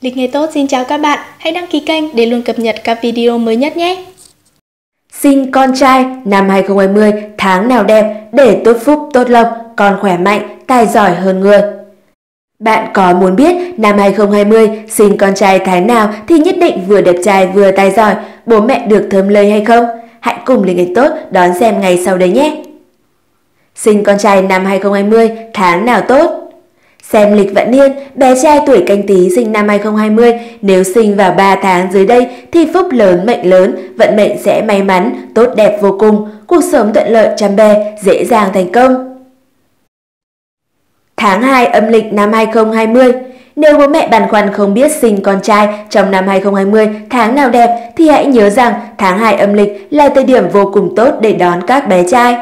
Lịch nghề tốt xin chào các bạn, hãy đăng ký kênh để luôn cập nhật các video mới nhất nhé. Sinh con trai năm 2020 tháng nào đẹp để tốt phúc tốt lộc, con khỏe mạnh, tài giỏi hơn người. Bạn có muốn biết năm 2020 sinh con trai tháng nào thì nhất định vừa đẹp trai vừa tài giỏi, bố mẹ được thơm lây hay không? Hãy cùng lịch nghề tốt đón xem ngày sau đấy nhé. Sinh con trai năm 2020 tháng nào tốt? Xem lịch vận niên, bé trai tuổi canh tí sinh năm 2020 nếu sinh vào 3 tháng dưới đây thì phúc lớn mệnh lớn, vận mệnh sẽ may mắn, tốt đẹp vô cùng, cuộc sống thuận lợi chăm bề, dễ dàng thành công. Tháng 2 âm lịch năm 2020 Nếu bố mẹ băn khoăn không biết sinh con trai trong năm 2020 tháng nào đẹp thì hãy nhớ rằng tháng 2 âm lịch là thời điểm vô cùng tốt để đón các bé trai.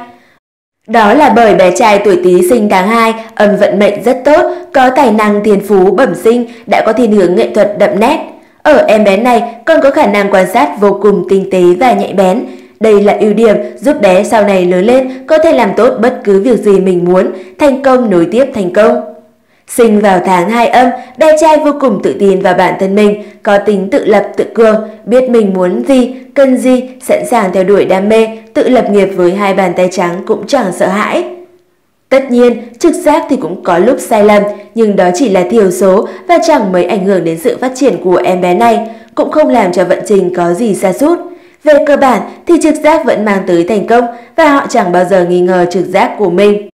Đó là bởi bé trai tuổi Tý sinh tháng 2, âm vận mệnh rất tốt, có tài năng thiên phú bẩm sinh, đã có thiên hướng nghệ thuật đậm nét. Ở em bé này còn có khả năng quan sát vô cùng tinh tế và nhạy bén. Đây là ưu điểm giúp bé sau này lớn lên có thể làm tốt bất cứ việc gì mình muốn, thành công nối tiếp thành công. Sinh vào tháng 2 âm, bé trai vô cùng tự tin vào bản thân mình, có tính tự lập tự cường, biết mình muốn gì, cần gì, sẵn sàng theo đuổi đam mê, tự lập nghiệp với hai bàn tay trắng cũng chẳng sợ hãi. Tất nhiên, trực giác thì cũng có lúc sai lầm, nhưng đó chỉ là thiểu số và chẳng mấy ảnh hưởng đến sự phát triển của em bé này, cũng không làm cho vận trình có gì xa sút Về cơ bản thì trực giác vẫn mang tới thành công và họ chẳng bao giờ nghi ngờ trực giác của mình.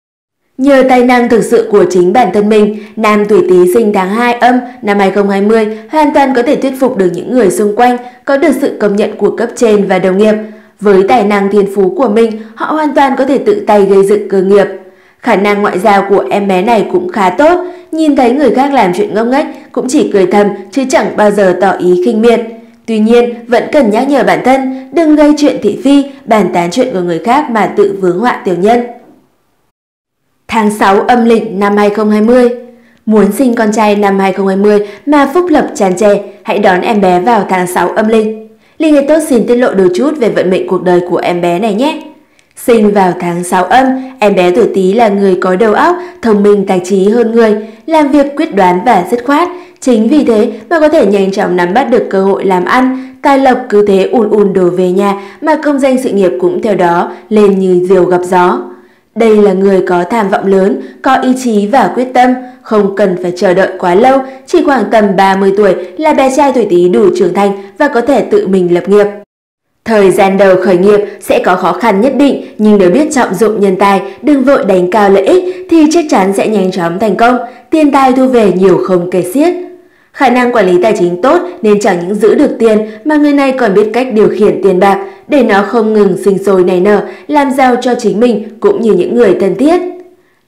Nhờ tài năng thực sự của chính bản thân mình, nam tuổi Tý sinh tháng 2 âm năm 2020 hoàn toàn có thể thuyết phục được những người xung quanh, có được sự công nhận của cấp trên và đồng nghiệp. Với tài năng thiên phú của mình, họ hoàn toàn có thể tự tay gây dựng cơ nghiệp. Khả năng ngoại giao của em bé này cũng khá tốt, nhìn thấy người khác làm chuyện ngông nghếch cũng chỉ cười thầm chứ chẳng bao giờ tỏ ý khinh miệt. Tuy nhiên, vẫn cần nhắc nhở bản thân đừng gây chuyện thị phi, bàn tán chuyện của người khác mà tự vướng họa tiểu nhân. Tháng 6 âm lịch năm 2020 Muốn sinh con trai năm 2020 mà phúc lập tràn trề, hãy đón em bé vào tháng 6 âm lịch. Liên Nghề Tốt xin tiết lộ đôi chút về vận mệnh cuộc đời của em bé này nhé. Sinh vào tháng 6 âm, em bé tuổi Tý là người có đầu óc, thông minh tài trí hơn người, làm việc quyết đoán và dứt khoát. Chính vì thế mà có thể nhanh chóng nắm bắt được cơ hội làm ăn, tài lộc cứ thế ùn ùn đổ về nhà mà công danh sự nghiệp cũng theo đó lên như diều gặp gió. Đây là người có tham vọng lớn, có ý chí và quyết tâm, không cần phải chờ đợi quá lâu, chỉ khoảng tầm 30 tuổi là bé trai tuổi Tý đủ trưởng thành và có thể tự mình lập nghiệp. Thời gian đầu khởi nghiệp sẽ có khó khăn nhất định, nhưng nếu biết trọng dụng nhân tài, đừng vội đánh cao lợi ích thì chắc chắn sẽ nhanh chóng thành công, tiền tài thu về nhiều không kể xiết. Khả năng quản lý tài chính tốt nên chẳng những giữ được tiền mà người này còn biết cách điều khiển tiền bạc để nó không ngừng sinh sôi nảy nở, làm giàu cho chính mình cũng như những người thân thiết.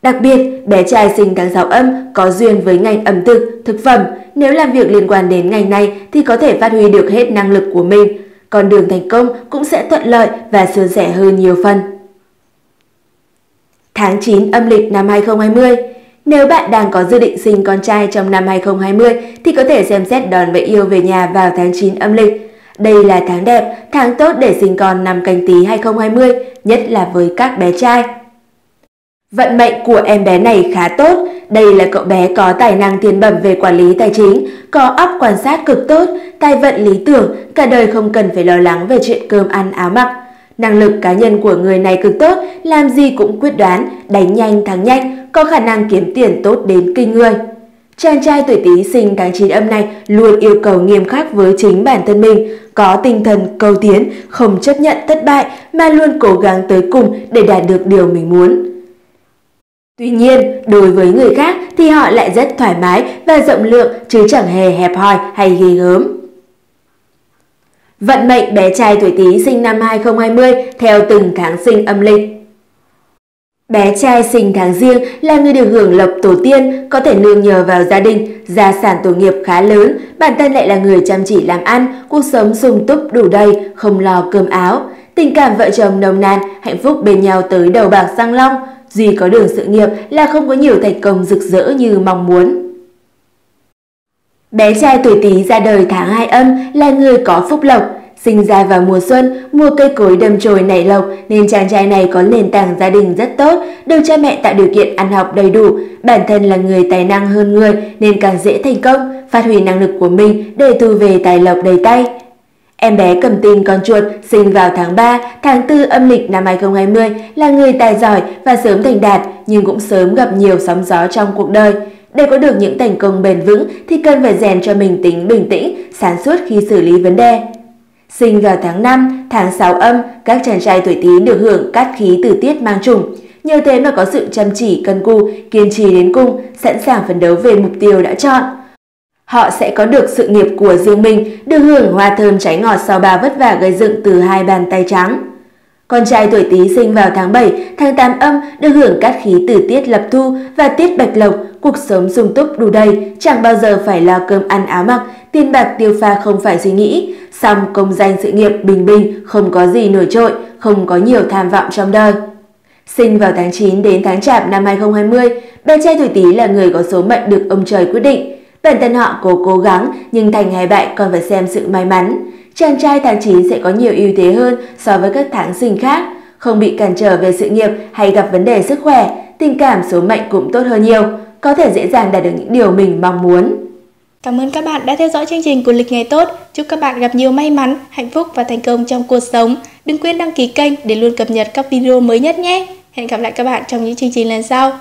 Đặc biệt, bé trai sinh tháng 6 âm có duyên với ngành ẩm thực, thực phẩm. Nếu làm việc liên quan đến ngành này thì có thể phát huy được hết năng lực của mình. Con đường thành công cũng sẽ thuận lợi và suôn sẻ hơn nhiều phần. Tháng 9 âm lịch năm 2020 nếu bạn đang có dự định sinh con trai trong năm 2020 thì có thể xem xét đón vợ yêu về nhà vào tháng 9 âm lịch. Đây là tháng đẹp, tháng tốt để sinh con năm canh tí 2020, nhất là với các bé trai. Vận mệnh của em bé này khá tốt, đây là cậu bé có tài năng thiên bẩm về quản lý tài chính, có óc quan sát cực tốt, tài vận lý tưởng, cả đời không cần phải lo lắng về chuyện cơm ăn áo mặc. Năng lực cá nhân của người này cực tốt, làm gì cũng quyết đoán, đánh nhanh thắng nhanh, có khả năng kiếm tiền tốt đến kinh người. Chàng trai tuổi Tý sinh tháng 9 âm này luôn yêu cầu nghiêm khắc với chính bản thân mình, có tinh thần cầu tiến, không chấp nhận thất bại mà luôn cố gắng tới cùng để đạt được điều mình muốn. Tuy nhiên, đối với người khác thì họ lại rất thoải mái và rộng lượng chứ chẳng hề hẹp hòi hay ghê gớm. Vận mệnh bé trai tuổi Tý sinh năm 2020 theo từng tháng sinh âm lịch. Bé trai sinh tháng riêng là người được hưởng lộc tổ tiên, có thể nương nhờ vào gia đình, gia sản tổ nghiệp khá lớn, bản thân lại là người chăm chỉ làm ăn, cuộc sống sung túc đủ đầy, không lo cơm áo. Tình cảm vợ chồng nồng nàn, hạnh phúc bên nhau tới đầu bạc răng long, duy có đường sự nghiệp là không có nhiều thành công rực rỡ như mong muốn. Bé trai tuổi Tý ra đời tháng 2 âm là người có phúc lộc, Sinh ra vào mùa xuân, mùa cây cối đâm chồi nảy lộc nên chàng trai này có nền tảng gia đình rất tốt, được cha mẹ tạo điều kiện ăn học đầy đủ. Bản thân là người tài năng hơn người nên càng dễ thành công, phát huy năng lực của mình để thu về tài lộc đầy tay. Em bé cầm tin con chuột sinh vào tháng 3, tháng 4 âm lịch năm 2020 là người tài giỏi và sớm thành đạt nhưng cũng sớm gặp nhiều sóng gió trong cuộc đời. Để có được những thành công bền vững thì cần phải rèn cho mình tính bình tĩnh, sáng suốt khi xử lý vấn đề. Sinh vào tháng 5, tháng 6 âm, các chàng trai tuổi Tý được hưởng cát khí từ tiết mang trùng. Nhờ thế mà có sự chăm chỉ, cân cù, kiên trì đến cùng, sẵn sàng phấn đấu về mục tiêu đã chọn. Họ sẽ có được sự nghiệp của riêng mình, được hưởng hoa thơm trái ngọt sau ba vất vả gây dựng từ hai bàn tay trắng. Con trai tuổi Tý sinh vào tháng 7, tháng 8 âm được hưởng cát khí từ tiết lập thu và tiết bạch lộc, cuộc sống sung túc đủ đầy, chẳng bao giờ phải lo cơm ăn áo mặc, tiền bạc tiêu pha không phải suy nghĩ, xong công danh sự nghiệp bình bình, không có gì nổi trội, không có nhiều tham vọng trong đời. Sinh vào tháng 9 đến tháng Chạp năm 2020, bé trai tuổi Tý là người có số mệnh được ông trời quyết định. Bản thân họ cố cố gắng nhưng thành hay bại còn phải xem sự may mắn. Chàng trai tháng 9 sẽ có nhiều ưu thế hơn so với các tháng sinh khác, không bị cản trở về sự nghiệp hay gặp vấn đề sức khỏe, tình cảm số mệnh cũng tốt hơn nhiều, có thể dễ dàng đạt được những điều mình mong muốn. Cảm ơn các bạn đã theo dõi chương trình của Lịch Ngày Tốt. Chúc các bạn gặp nhiều may mắn, hạnh phúc và thành công trong cuộc sống. Đừng quên đăng ký kênh để luôn cập nhật các video mới nhất nhé. Hẹn gặp lại các bạn trong những chương trình lần sau.